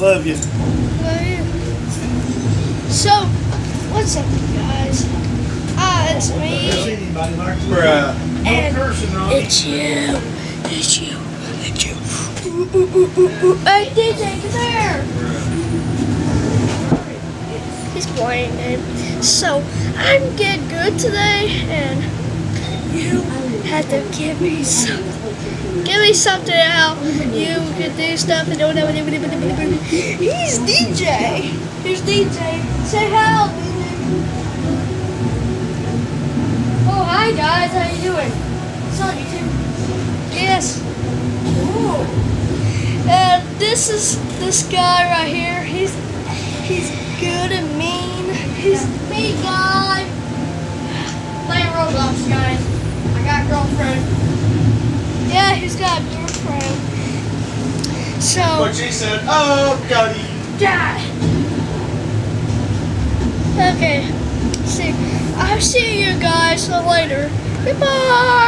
Love you. Love you. So, what's up, guys? Ah, it's me. anybody, Mark? Bruh. And it's you. It's you. It's you. Ooh, ooh, ooh, ooh, ooh. Hey, DJ, get there. He's playing it. So, I'm getting good today, and you had to give me something. Give me something how you can do stuff and don't know. He's DJ. Here's DJ. Say hello, Oh, hi guys. How you doing? It's on YouTube. Yes. Ooh. And this is this guy right here. He's he's good and mean. He's mean guy. Playing Roblox, guys. I got a girlfriend. Yeah, he's got a girlfriend. So. What she said, oh, Gotti. God. Okay. See, I'll see you guys later. Goodbye.